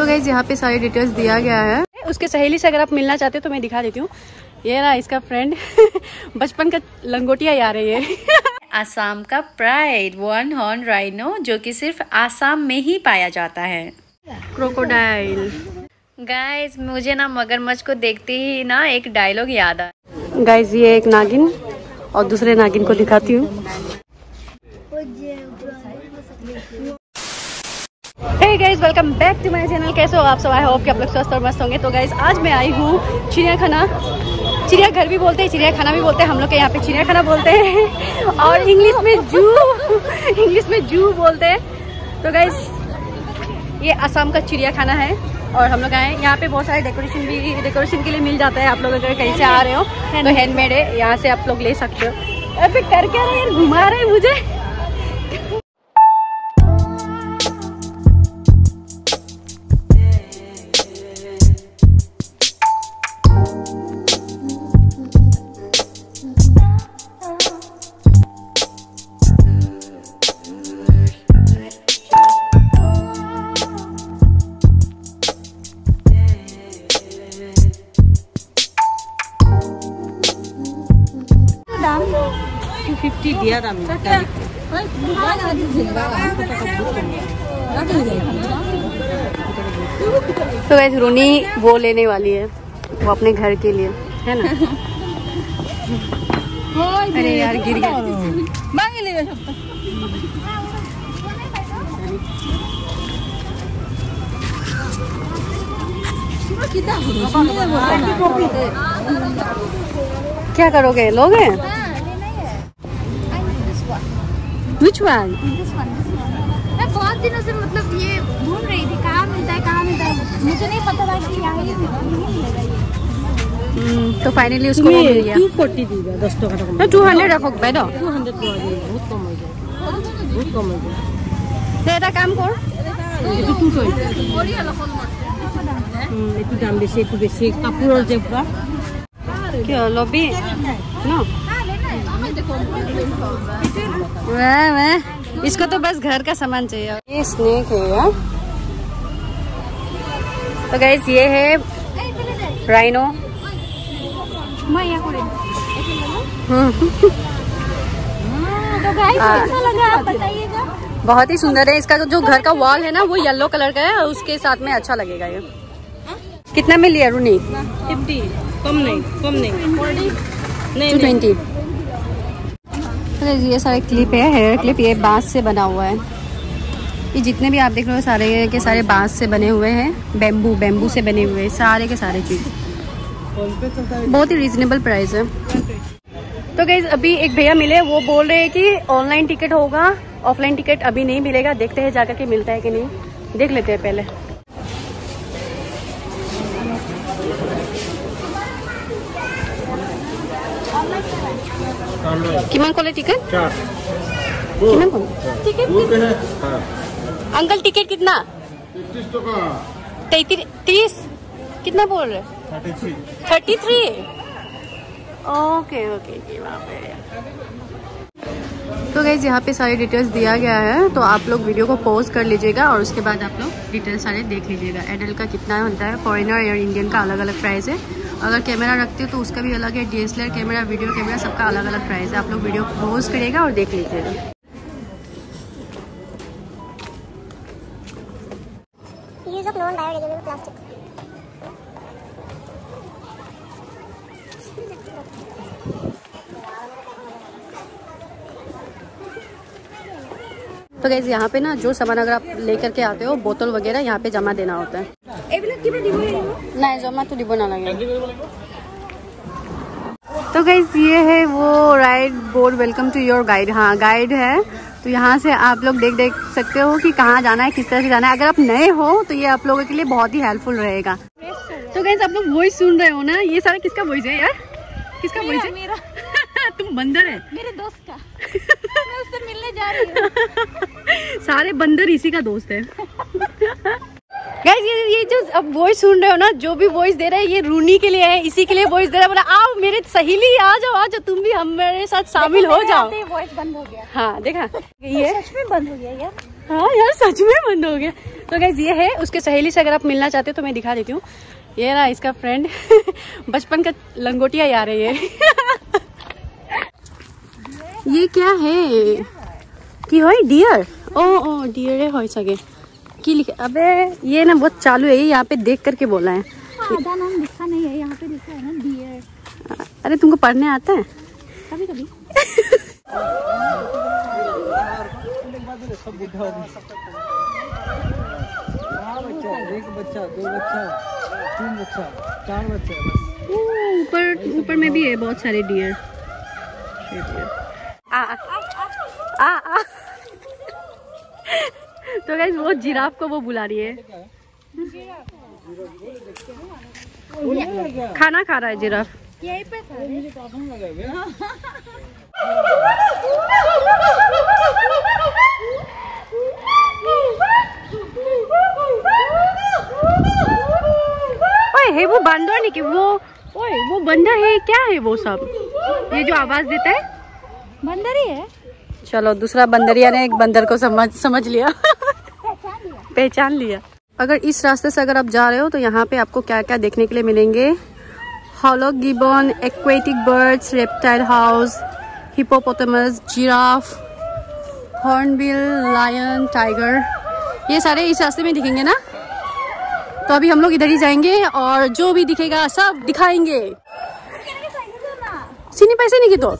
तो गैस यहाँ पे सारी डिटेल्स दिया गया है। उसके सहेली से अगर आप मिलना चाहते हो तो मैं दिखा देती हूँ। ये ना इसका फ्रेंड बचपन का लंगोटिया यार है ये। आसाम का प्राइड वन हॉर्न राइनो जो कि सिर्फ़ आसाम में ही पाया जाता है। क्रोकोडाइल गाइस मुझे ना मगरमच्छ को देखते ही ना एक डायलॉग याद आ गाइस ये एक नागिन और दूसरे नागिन को दिखाती हूँ। Hey guys welcome back to my channel कैसे हो आप सब? आई होप कि आप लोग स्वस्थ और मस्त होंगे। तो गाइस आज मैं आई हूँ चिड़ियाखाना। चिड़ियाघर भी बोलते हैं चिड़ियाखाना भी बोलते हैं। हम लोग के यहाँ पे चिड़ियाखाना बोलते हैं। और इंग्लिश में जू इंग्लिश में जू बोलते हैं। तो गाइस ये असम का चिड़ियाखाना है। और हम लोग आए। यहाँ पे बहुत सारे डेकोरेशन भी डेकोरेशन के लिए मिल जाता है। आप लोग अगर कहीं से आ रहे हो तो हैंडमेड है। यहाँ से आप लोग ले सकते हो। अभी कर क्या रहे हैं घुमा रहे हैं मुझे। तो वैसे रूनी वो लेने वाली है वो अपने घर के लिए है ना? अरे यार गिर गया। क्या करोगे? लोगे विच वन मैं बहुत दिनों से मतलब ये ढूंढ रही थी कहाँ मिलता है कहाँ मिलता है मुझे नहीं पता था कि यहाँ ये मिलेगा ये तो फाइनली उसको वो मिल गया টু ফৰ্টি দিবা দহ টকা এটা কম तो टू हंड्रेड रखो बैठो টু হাণ্ড্ৰেড পোৱা যায় বহুত কম হৈ যায় বহুত কম হৈ যায় তো এটা কাম কৰ এইটো টু টুৱেণ্টি এইটো দাম বেছি এইটো বেছি কাপোৰৰ যে পুৰা क्यों लॉबी नो वाह वाह। इसको तो बस घर का सामान चाहिए। ये स्नेक है तो गैस ये है राइनो हम्म। हाँ, तो हाँ। अच्छा लगा आप बताइएगा। बहुत ही सुंदर है। इसका तो जो घर का वॉल है ना वो येलो कलर का है और उसके साथ में अच्छा लगेगा ये। कितना में लिया रूनी फिफ्टी कम नहीं कम नहीं। नहीं ट्वेंटी ये सारे क्लिप है हेयर क्लिप ये बाँस से बना हुआ है। ये जितने भी आप देख रहे हो सारे के सारे बाँस से बने हुए हैं बेम्बू बेम्बू से बने हुए, सारे के सारे चीज़। बहुत ही रीजनेबल प्राइस है। तो गई अभी एक भैया मिले, वो बोल रहे हैं कि ऑनलाइन टिकट होगा ऑफलाइन टिकट अभी नहीं मिलेगा, देखते हैं जाकर के मिलता है कि नहीं। देख लेते हैं पहले। किमान कोले टिकट चार। किमान कोले? वो है। हाँ। अंकल टिकट कितना? तैतीस तीस? कितना बोल रहे? Thirty three. Thirty three? Okay okay तो गैस यहाँ पे सारी डिटेल्स दिया गया है तो आप लोग वीडियो को पॉज कर लीजिएगा और उसके बाद आप लोग डिटेल्स सारे देख लीजिएगा। एडल्ट का कितना होता है? फॉरेनर या इंडियन का अलग अलग प्राइस है। अगर कैमरा रखते हो तो उसका भी अलग है डीएसएलआर कैमरा वीडियो कैमरा सबका अलग अलग प्राइस है। आप लोग वीडियो पॉज करिएगा और देख लीजिएगा। Use of non biodegradable plastic तो गैस यहाँ पे ना जो सामान अगर आप लेकर के आते हो बोतल वगैरह यहाँ पे जमा देना होता है। नहीं जमा तो डिबो ना तो गैस ये है वो ride board welcome to your guide हाँ गाइड है। तो यहाँ से आप लोग देख देख सकते हो कि कहाँ जाना है किस तरह से जाना है। अगर आप नए हो तो ये आप लोगों के लिए बहुत ही हेल्पफुल रहेगा। तो गैस आप लोग वॉइस सुन रहे हो ना? ये सारा किसका वॉइस है यार? किसका वॉइस है? मेरा। तुम बंदर है। मेरे दोस्त का। मैं उससे मिलने जा रही हूँ। सारे बंदर इसी का दोस्त है। गैस ये ये जो अब वॉइस सुन रहे हो ना जो भी वॉइस दे रहा है ये रूनी के लिए है इसी के लिए वॉइस दे रहा है। बोला आओ मेरे सहेली आ जाओ आ जाओ तुम भी हमारे साथ शामिल हो जाओ। वॉइस बंद हो गया। हाँ देखा ये सच में बंद हो गया यार। हाँ यार सच में बंद हो गया। तो गैस ये है उसके सहेली से अगर आप मिलना चाहते हो तो मैं दिखा देती हूँ। ये ना इसका फ्रेंड बचपन का लंगोटिया यार है ये। ये क्या है? कि डियर ओ ओ डियर है हो सके की लिखे अबे ये ना बहुत चालू है यहाँ पे देख करके बोला है आधा नाम लिखा नहीं है यहाँ पे लिखा है ना डियर अरे तुमको पढ़ने आता है? कभी कभी एक बच्चा दो बच्चा तीन बच्चा चार बच्चे बस ऊपर ऊपर में भी है बहुत सारे डियर आ आ आ आ तो गाइस वो जिराफ को वो बुला रही है। खाना खा रहा है जिराफ। यही पे ओए है वो बंदर नहीं कि वो ओए वो बंदर है क्या है वो सब? ये जो आवाज़ देता है। बंदर ही है। चलो दूसरा बंदरिया ने एक बंदर को समझ समझ लिया। पहचान लिया। अगर इस रास्ते से अगर आप जा रहे हो तो यहाँ पे आपको क्या क्या देखने के लिए मिलेंगे? Hoolock gibbon aquatic birds reptile house hippopotamus giraffe hornbill lion tiger ये सारे इस रास्ते में दिखेंगे ना? तो अभी हम लोग इधर ही जाएँगे और जो भी दिखेगा सब दिखाएँगे। सीनी पैसे नहीं की तो?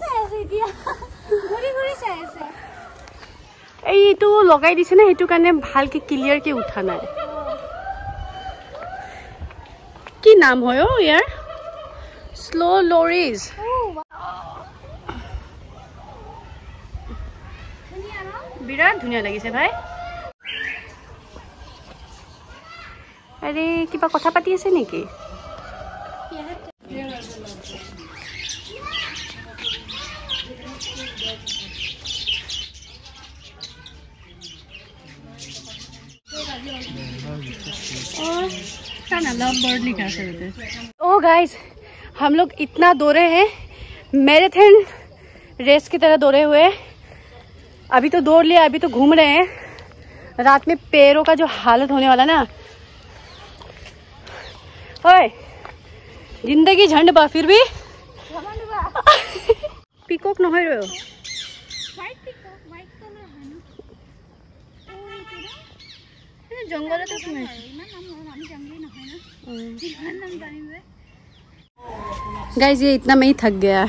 এইটো লগাই দিছে না? সেইটো কাৰণে ভালকে ক্লিয়াৰকে উঠা নাই। কি নাম হয় অ' ইয়াৰ? শ্ল' লৰিজ বিৰাট ধুনীয়া লাগিছে ভাই। আৰে কিবা কথা পাতি আছে নেকি? ओ गाइस हम लोग इतना दौड़े हैं मैराथन रेस की तरह दौड़े हुए हैं। अभी तो दौड़ लिया अभी तो घूम रहे हैं रात में पैरों का जो हालत होने वाला ना ओए जिंदगी झंड बा फिर भी पिकॉक নহয় रे হোৱাইট পিকক হোৱাইট কালাৰ হয় ন অ' এইটো ন জংঘলতে ইমান নাম নহয় আমি জংগলী নহয় ন ইমান নাম জানিম যে गाइज ये इतना में ही थक गया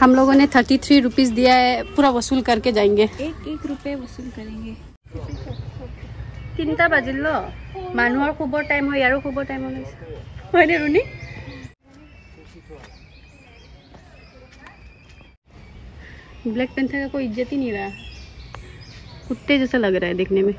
हम लोगों ने थर्टी थ्री रुपीज दिया है पूरा वसूल करके जाएंगे एक एक रुपये वसूल करेंगे তিনিটা বাজিল ন মানুহৰ শুবৰ টাইম হয় ইয়াৰো শুবৰ টাইম হয়নে ৰুণি ब्लैक पेंथर का कोई इज्जत ही नहीं रहा कुत्ते जैसा लग रहा है देखने में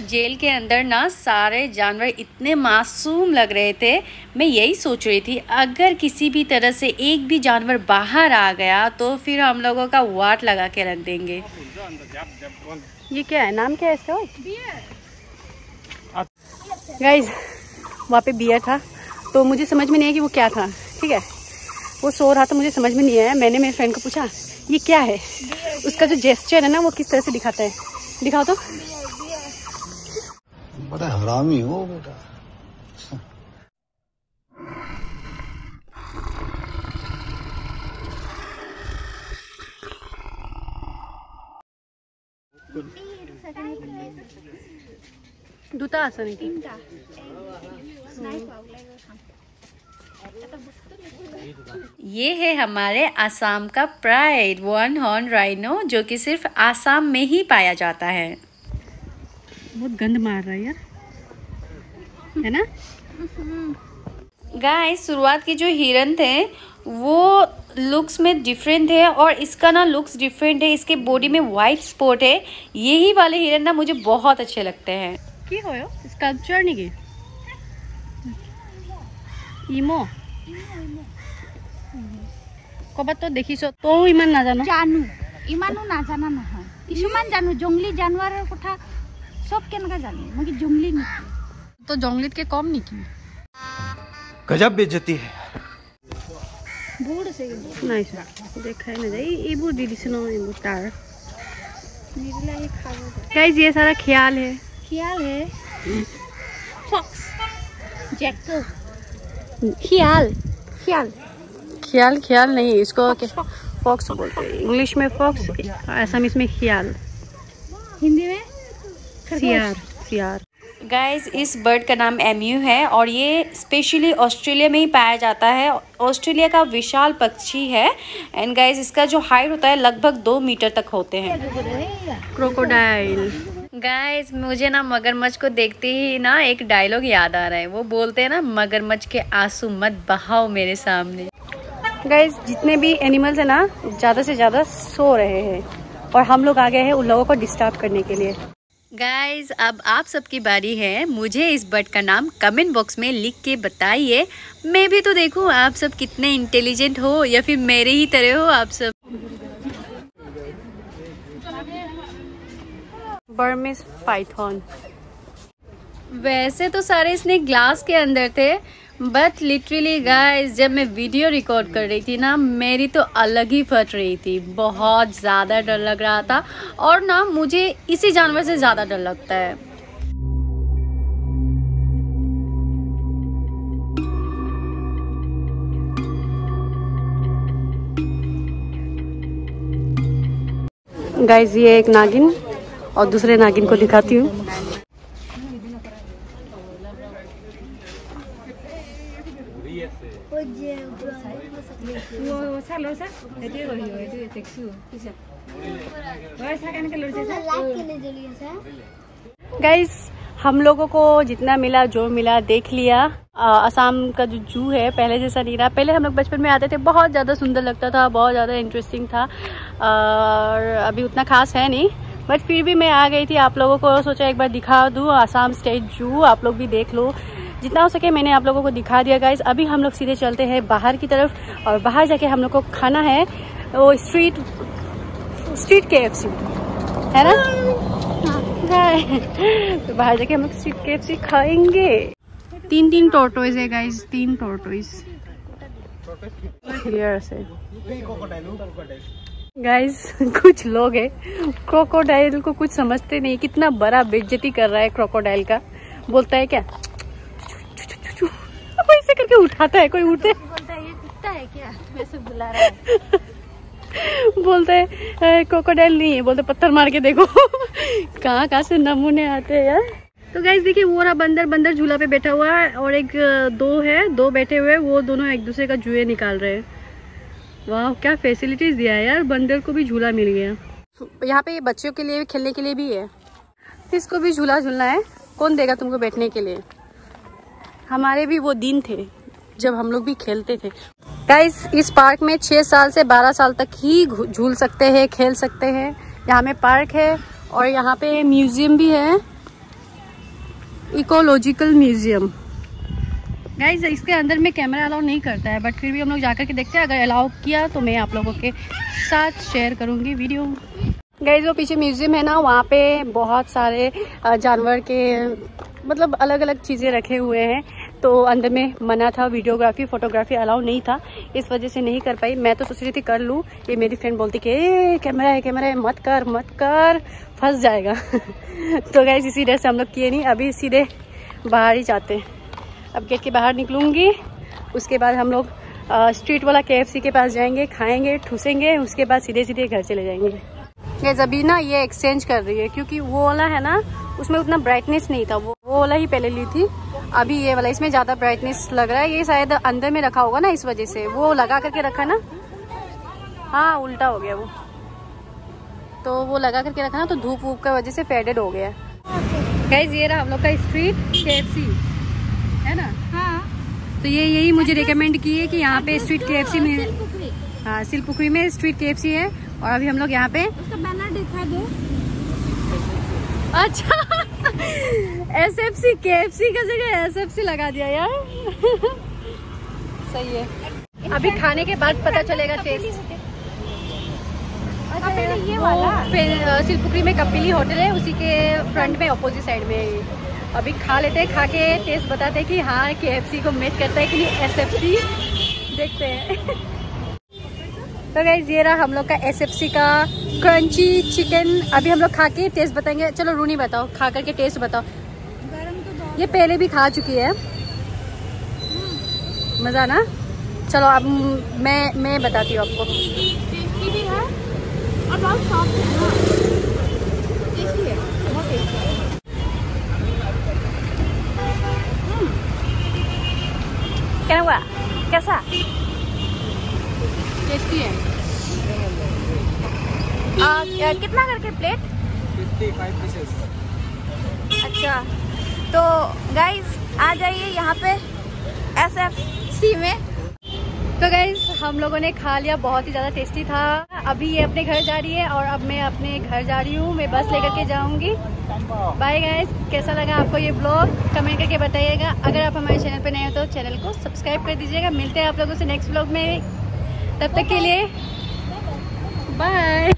जेल के अंदर ना सारे जानवर इतने मासूम लग रहे थे। मैं यही सोच रही थी, अगर किसी भी तरह से एक भी जानवर बाहर आ गया तो फिर हम लोगों का वाट लगा के रख देंगे। ये क्या है? नाम क्या है इसका? गाइज़ वहाँ पे बियर था तो मुझे समझ में नहीं आया कि वो क्या था, ठीक है? वो सो रहा था, मुझे समझ में नहीं आया। मैंने मेरे फ्रेंड को पूछा, ये क्या है? उसका जो जेस्चर है ना, वो किस तरह से दिखाता है? दिखाओ तो। बड़ा हरामी हो बेटा। दुता ये है हमारे आसाम का प्राइड वन हॉर्न राइनो जो कि सिर्फ़ आसाम में ही पाया जाता है। बहुत गंद मार रहा है यार है ना गाय शुरुआत के जो हिरन थे वो लुक्स में डिफरेंट थे और इसका ना लुक्स डिफरेंट है इसके बॉडी में वाइट स्पॉट है यही वाले हिरन ना मुझे बहुत अच्छे लगते हैं কি হয় স্কাল্পচাৰ নেকি ইমো ক'ৰবাত তই দেখিছ তইও ইমান নাজানো জানো ইমানো নাজানা নহয় কিছুমান জানো জংলী জানুৱাৰৰ কথা सब केनका जानी मगे जंगली निकी तो जंगली के कम निकी गजब बेइज्जती है। बोर्ड से नाइस देखा ही ना जाई ये वो दीदी से नो ये तार। मिरला ये खाओ गाइस ये सारा ख्याल है। ख्याल है? फॉक्स जैकल तो। ख्याल ख्याल। ख्याल ख्याल नहीं इसको फॉक्स बोलते हैं। इंग्लिश में फॉक्स असम इसमें ख्याल। हिंदी में? सियार सियार। गाइस इस बर्ड का नाम एम्यू है और ये स्पेशली ऑस्ट्रेलिया में ही पाया जाता है। ऑस्ट्रेलिया का विशाल पक्षी है। एंड गाइस इसका जो हाइट होता है लगभग दो मीटर तक होते हैं। क्रोकोडाइल गाइस मुझे ना मगरमच्छ को देखते ही ना एक डायलॉग याद आ रहा है। वो बोलते हैं ना मगरमच्छ के आँसू मत बहाओ मेरे सामने। गाइज़ जितने भी एनिमल्स है ना ज़्यादा से ज़्यादा सो रहे हैं। और हम लोग आ गए हैं उन लोगों को डिस्टर्ब करने के लिए। गाइस अब आप सबकी बारी है। मुझे इस बर्ड का नाम कमेंट बॉक्स में लिख के बताइए। मैं भी तो देखूँ आप सब कितने इंटेलिजेंट हो या फिर मेरे ही तरह हो आप सब? बर्मिस पाइथन वैसे तो सारे इसने ग्लास के अंदर थे बट लिटरली गाइस जब मैं वीडियो रिकॉर्ड कर रही थी ना, मेरी तो अलग ही फट रही थी। बहुत ज़्यादा डर लग रहा था और ना मुझे इसी जानवर से ज़्यादा डर लगता है। गाइज़ ये एक नागिन और दूसरे नागिन को दिखाती हूँ। गाइज़ हम लोगों को जितना मिला, जो मिला, देख लिया। असम का जो जू है, पहले जैसा नहीं रहा। पहले हम लोग बचपन में आते थे, बहुत ज़्यादा सुंदर लगता था, बहुत ज़्यादा इंटरेस्टिंग था। और अभी उतना खास है नहीं। बट फिर भी मैं आ गई थी आप लोगों को, सोचा एक बार दिखा दूँ, आसाम स्टेट जू, आप लोग भी देख लो। जितना हो सके मैंने आप लोगों को दिखा दिया गाइज़ अभी हम लोग सीधे चलते हैं बाहर की तरफ़ और बाहर जाके हम लोग को खाना है वो स्ट्रीट स्ट्रीट के एफ़ है ना? तो बाहर जाके हम लोग स्ट्रीट के एफ़ खाएँगे। तीन तीन टोटोइज है गाइज़ तीन टोटोइज से। गाइज़ कुछ लोग है। क्रोकोडाइल को कुछ समझते नहीं। कितना बड़ा बेज्जती कर रहा है क्रोकोडाइल का। बोलता है क्या? करके उठाता है कोई उठे? बोलता है ये कुत्ता है क्या? वैसे बुला रहा है। बोलते हैं नहीं है। बोलते पत्थर मार के देखो। कहाँ कहाँ से नमूने आते हैं यार? तो गाइज़ देखिए वो रहा बंदर बंदर झूला पे बैठा हुआ है और एक दो है दो बैठे हुए वो दोनों एक दूसरे का जुए निकाल रहे हैं। वाह क्या फैसिलिटीज़ दिया है यार बंदर को भी झूला मिल गया। यहाँ पे बच्चों के लिए खेलने के लिए भी है। इसको भी झूला झूलना है। कौन देगा तुमको बैठने के लिए? हमारे भी वो दिन थे। जब हम लोग भी खेलते थे। गाइस इस पार्क में छः साल से बारह साल तक ही झूल सकते हैं, खेल सकते हैं। यहाँ में पार्क है और यहाँ पे म्यूज़ियम भी है। इकोलॉजिकल म्यूज़ियम गाइज़ इसके अंदर में कैमरा अलाउ नहीं करता है बट फिर भी हम लोग जाकर के देखते हैं। अगर अलाउ किया तो मैं आप लोगों के साथ शेयर करूँगी वीडियो गाइज़ वो पीछे म्यूज़ियम है ना, वहाँ पे बहुत सारे जानवर के मतलब अलग अलग चीज़ें रखे हुए हैं। तो अंदर में मना था, वीडियोग्राफी, फोटोग्राफी अलाउ नहीं था। इस वजह से नहीं कर पाई। मैं तो सोच रही थी कर लूँ। ये मेरी फ्रेंड बोलती कि कैमरा है कैमरा है, मत कर मत कर। फंस जाएगा। तो गैस इसी डर से हम लोग किए नहीं। अभी सीधे बाहर ही जाते हैं। अब गेट के बाहर निकलूँगी। उसके बाद हम लोग स्ट्रीट वाला के के पास जाएँगे, खाएँगे, ठूसेंगे। उसके बाद सीधे सीधे घर चले जाएँगे। गैस अभी ना ये एक्सचेंज कर रही है, क्योंकि वो वाला है ना, उसमें उतना ब्राइटनेस नहीं था। वो वो वाला ही पहले ली थी। अभी ये वाला इसमें ज़्यादा ब्राइटनेस लग रहा है ये शायद अंदर में रखा होगा ना इस वजह से। वो लगा करके रखा ना? हाँ उल्टा हो गया वो। तो वो लगा करके रखा ना तो धूप वूप की वजह से फेडेड हो गया। गैस ये रहा हम लोग का स्ट्रीट के है ना? हाँ। तो ये यही मुझे रिकमेंड की है कि यहाँ पे स्ट्रीट के में हाँ सिलपुखरी में स्ट्रीट के है और अभी हम लोग यहाँ पे उसका बैनर दिखा दो। अच्छा। एस एफ़ सी के एफ़ सी का जगह एस एफ़ सी लगा दिया यार। सही है। अभी खाने के बाद पता चलेगा टेस्ट अच्छा ये वाला। फिर सिलपुखरी में कपिली होटल है उसी के फ्रंट में अपोजिट साइड में। अभी खा लेते हैं खा के टेस्ट बताते हैं कि हाँ के एफ़ सी को मैच करता है कि नहीं एस एफ़ सी देखते हैं। तो गाइज़ ये रहा हम लोग का एसएफसी का क्रंची चिकन अभी हम लोग खा के टेस्ट बताएँगे। चलो रूनी बताओ खा करके टेस्ट बताओ। ये पहले भी खा चुकी है। मज़ा ना? चलो अब मैं मैं बताती हूँ आपको। भी है और बहुत सॉफ्ट है बहुत टेस्टी है। क्या हुआ? कैसा? टेस्टी है। आ, कितना करके प्लेट फिफ्टी फाइव पीसेस अच्छा तो गाइज़ आ जाइए यहाँ पे एस एफ़ सी में। तो गाइज़ हम लोगों ने खा लिया बहुत ही ज़्यादा टेस्टी था। अभी ये अपने घर जा रही है और अब मैं अपने घर जा रही हूँ मैं बस लेकर के जाऊँगी। बाय गाइज़ कैसा लगा आपको ये ब्लॉग कमेंट करके बताइएगा। अगर आप हमारे चैनल पर नए हो तो चैनल को सब्सक्राइब कर दीजिएगा। मिलते हैं आप लोगों से नेक्स्ट ब्लॉग में। तब तक के लिए बाय